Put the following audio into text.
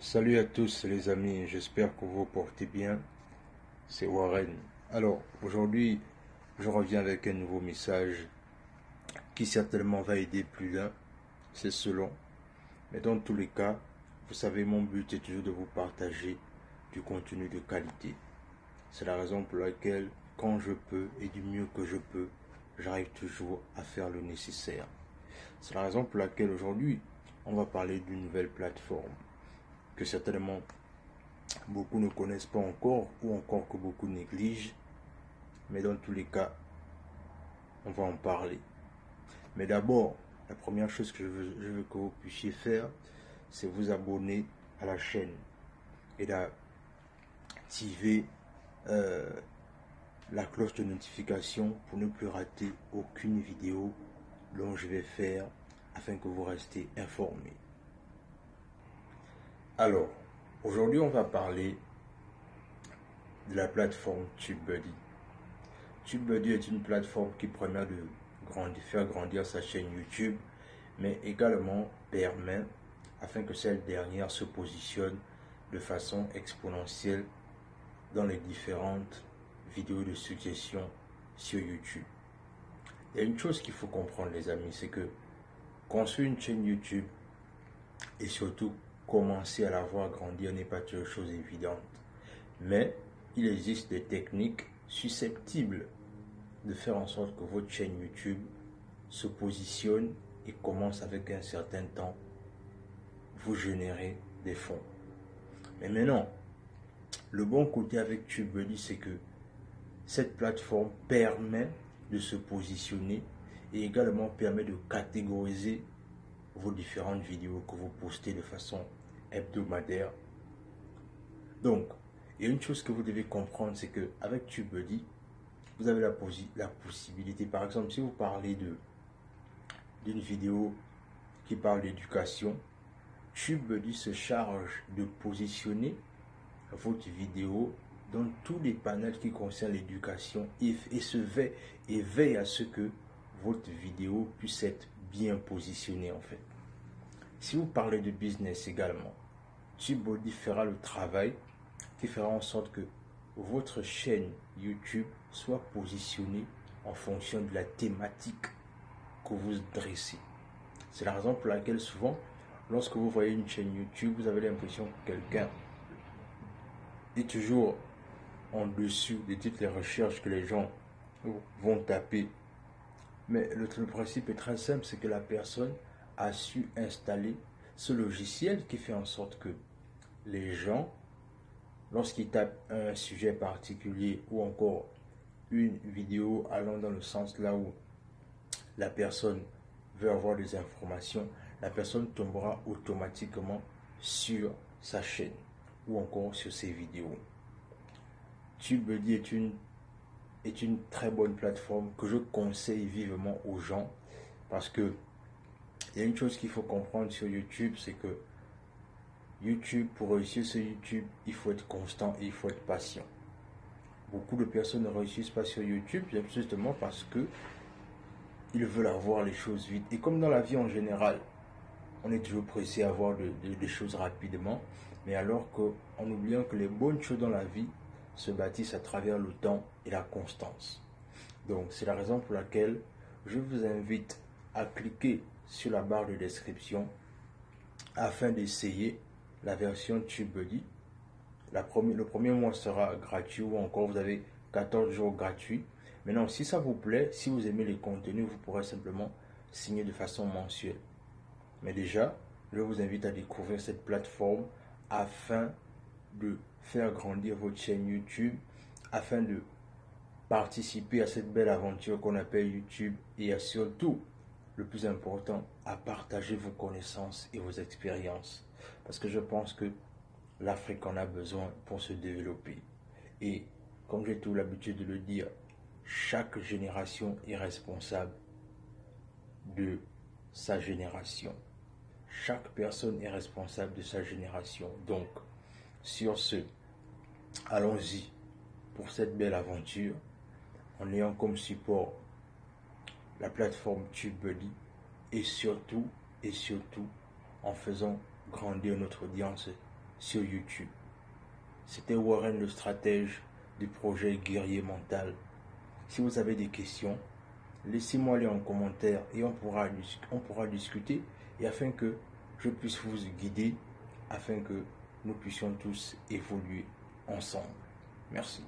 Salut à tous les amis, j'espère que vous portez bien. C'est Warren. Alors, aujourd'hui, je reviens avec un nouveau message qui certainement va aider plus d'un. C'est selon. Mais dans tous les cas, vous savez, mon but est toujours de vous partager du contenu de qualité. C'est la raison pour laquelle, quand je peux et du mieux que je peux, j'arrive toujours à faire le nécessaire. C'est la raison pour laquelle aujourd'hui, on va parler d'une nouvelle plateforme certainement beaucoup ne connaissent pas encore ou encore que beaucoup négligent. Mais dans tous les cas, on va en parler. Mais d'abord, la première chose que je veux, que vous puissiez faire, c'est vous abonner à la chaîne et d'activer euh, la cloche de notification pour ne plus rater aucune vidéo dont je vais faire afin que vous restez informés. Alors, aujourd'hui, on va parler de la plateforme TubeBuddy. TubeBuddy est une plateforme qui permet de faire grandir sa chaîne YouTube, mais également permet, afin que cette dernière se positionne de façon exponentielle dans les différentes vidéos de suggestions sur YouTube. Il y a une chose qu'il faut comprendre, les amis, c'est que construire une chaîne YouTube et surtout commencer à la voir grandir n'est pas une chose évidente. Mais il existe des techniques susceptibles de faire en sorte que votre chaîne YouTube se positionne et commence avec un certain temps vous générer des fonds. Mais maintenant, le bon côté avec TubeBuddy, c'est que cette plateforme permet de se positionner et également permet de catégoriser vos différentes vidéos que vous postez de façon hebdomadaire. Donc, il y a une chose que vous devez comprendre, c'est que avec TubeBuddy, vous avez la, la possibilité, par exemple, si vous parlez de d'une vidéo qui parle d'éducation, TubeBuddy se charge de positionner votre vidéo dans tous les panels qui concernent l'éducation et, et, se veille, et veille à ce que votre vidéo puisse être bien positionnée en fait. Si vous parlez de business également, TubeBuddy fera le travail qui fera en sorte que votre chaîne YouTube soit positionnée en fonction de la thématique que vous dressez. C'est la raison pour laquelle souvent, lorsque vous voyez une chaîne YouTube, vous avez l'impression que quelqu'un est toujours en dessus de toutes les recherches que les gens vont taper. Mais le, principe est très simple, c'est que la personne a su installer ce logiciel qui fait en sorte que les gens, lorsqu'ils tapent un sujet particulier ou encore une vidéo allant dans le sens là où la personne veut avoir des informations, la personne tombera automatiquement sur sa chaîne ou encore sur ses vidéos. TubeBuddy est une, est une très bonne plateforme que je conseille vivement aux gens parce que il y a une chose qu'il faut comprendre sur YouTube, c'est que YouTube, pour réussir sur YouTube, il faut être constant et il faut être patient. Beaucoup de personnes ne réussissent pas sur YouTube justement parce que ils veulent avoir les choses vite. Et comme dans la vie en général, on est toujours pressé à avoir des choses rapidement, mais alors qu'en oubliant que les bonnes choses dans la vie se bâtissent à travers le temps et la constance. Donc c'est la raison pour laquelle je vous invite à cliquer sur la barre de description afin d'essayer la version TubeBuddy. La le premier mois sera gratuit ou encore vous avez 14 jours gratuits. Maintenant, si ça vous plaît, si vous aimez les contenus, vous pourrez simplement signer de façon mensuelle. Mais déjà, je vous invite à découvrir cette plateforme afin de faire grandir votre chaîne YouTube, afin de participer à cette belle aventure qu'on appelle YouTube et surtout le plus important, à partager vos connaissances et vos expériences. Parce que je pense que l'Afrique en a besoin pour se développer. Et comme j'ai tout l'habitude de le dire, chaque génération est responsable de sa génération. Chaque personne est responsable de sa génération. Donc, sur ce, allons-y pour cette belle aventure en ayant comme support la plateforme TubeBuddy et surtout, et surtout en faisant grandir notre audience sur YouTube. C'était Warren le stratège du projet Guerrier Mental. Si vous avez des questions, laissez-moi les en commentaire et on pourra, on pourra discuter et afin que je puisse vous guider, afin que nous puissions tous évoluer ensemble. Merci.